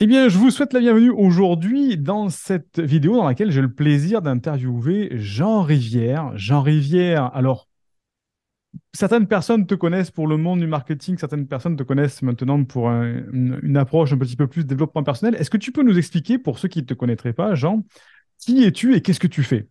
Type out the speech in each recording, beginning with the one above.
Eh bien, je vous souhaite la bienvenue aujourd'hui dans cette vidéo dans laquelle j'ai le plaisir d'interviewer Jean Rivière. Jean Rivière, alors, certaines personnes te connaissent pour le monde du marketing, certaines personnes te connaissent maintenant pour un- une, une approche un petit peu plus développement personnel. Est-ce que tu peux nous expliquer, pour ceux qui ne te connaîtraient pas, Jean, qui es-tu et qu'est-ce que tu fais?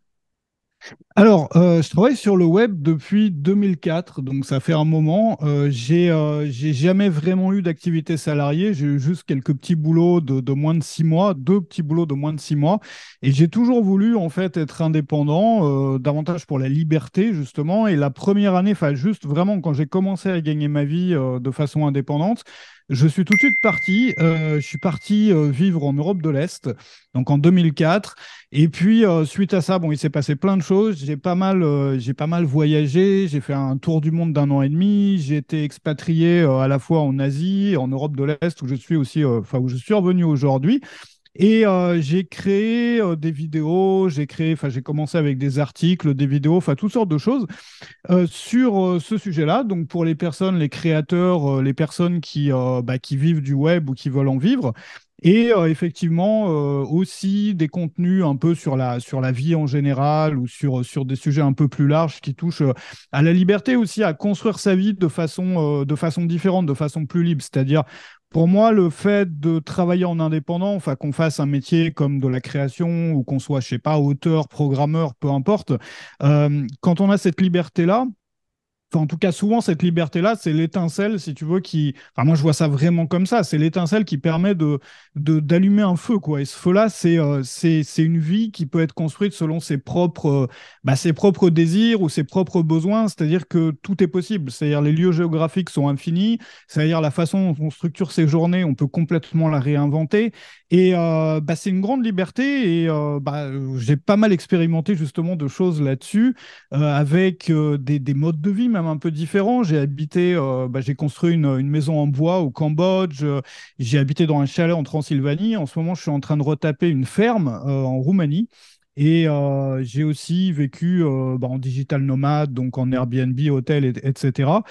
Alors, euh, je travaille sur le web depuis 2004, donc ça fait un moment. Euh, euh, j'ai jamais vraiment eu d'activité salariée. J'ai eu juste quelques petits boulots de, moins de six mois, deux petits boulots de moins de six mois. Et j'ai toujours voulu en fait être indépendant, euh, davantage pour la liberté justement. Et la première année, enfin juste vraiment quand j'ai commencé à gagner ma vie de façon indépendante, je suis tout de suite parti. Je suis parti vivre en Europe de l'Est, donc en 2004. Et puis, euh, suite à ça, bon, il s'est passé plein de choses. J'ai pas mal, euh, pas mal voyagé. J'ai fait un tour du monde d'un an et demi. J'ai été expatrié euh, à la fois en Asie, en Europe de l'Est, où je suis aussi, enfin, où je suis revenu aujourd'hui. Et j'ai créé des vidéos, j'ai créé, enfin, j'ai commencé avec des articles, des vidéos, enfin, toutes sortes de choses sur ce sujet-là. Donc, pour les personnes, les créateurs, les personnes qui, bah, qui vivent du web ou qui veulent en vivre. Et euh, effectivement, euh, aussi des contenus un peu sur la, sur la vie en général ou sur, sur des sujets un peu plus larges qui touchent euh, à la liberté aussi, à construire sa vie de façon, de façon différente, de façon plus libre. C'est-à-dire, pour moi, le fait de travailler en indépendant, enfin qu'on fasse un métier comme de la création ou qu'on soit, je sais pas, auteur, programmeur, peu importe, quand on a cette liberté-là, en tout cas, souvent, cette liberté-là, c'est l'étincelle, si tu veux, qui. Enfin, moi, je vois ça vraiment comme ça. C'est l'étincelle qui permet de, d'allumer un feu, quoi. Et ce feu-là, c'est, euh, une vie qui peut être construite selon ses propres, euh, bah, ses propres désirs ou ses propres besoins. C'est-à-dire que tout est possible. C'est-à-dire les lieux géographiques sont infinis. C'est-à-dire la façon dont on structure ses journées, on peut complètement la réinventer. Et euh, bah, c'est une grande liberté. Et euh, bah, j'ai pas mal expérimenté justement de choses là-dessus avec des, des modes de vie même un peu différents. J'ai habité, euh, bah, j'ai construit une, maison en bois au Cambodge. euh, j'ai habité dans un chalet en Transylvanie. En ce moment, je suis en train de retaper une ferme euh, en Roumanie. Et j'ai aussi vécu bah, en digital nomade, donc en Airbnb, hôtel, et- etc.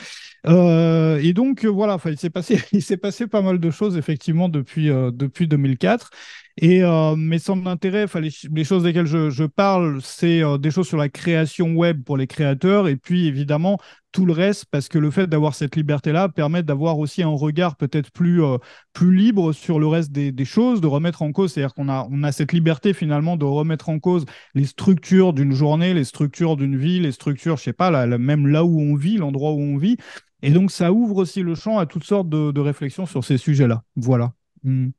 Et donc voilà, il s'est passé, passé pas mal de choses effectivement depuis, depuis 2004. Et euh, mes centres d'intérêt, les, les choses desquelles je, parle, c'est euh, des choses sur la création web pour les créateurs, et puis évidemment tout le reste, parce que le fait d'avoir cette liberté-là permet d'avoir aussi un regard peut-être plus, euh, plus libre sur le reste des, choses, de remettre en cause, c'est-à-dire qu'on a, on a cette liberté finalement de remettre en cause les structures d'une journée, les structures d'une vie, les structures, je sais pas, même là où on vit, l'endroit où on vit. Et donc ça ouvre aussi le champ à toutes sortes de, réflexions sur ces sujets-là. Voilà. Mm.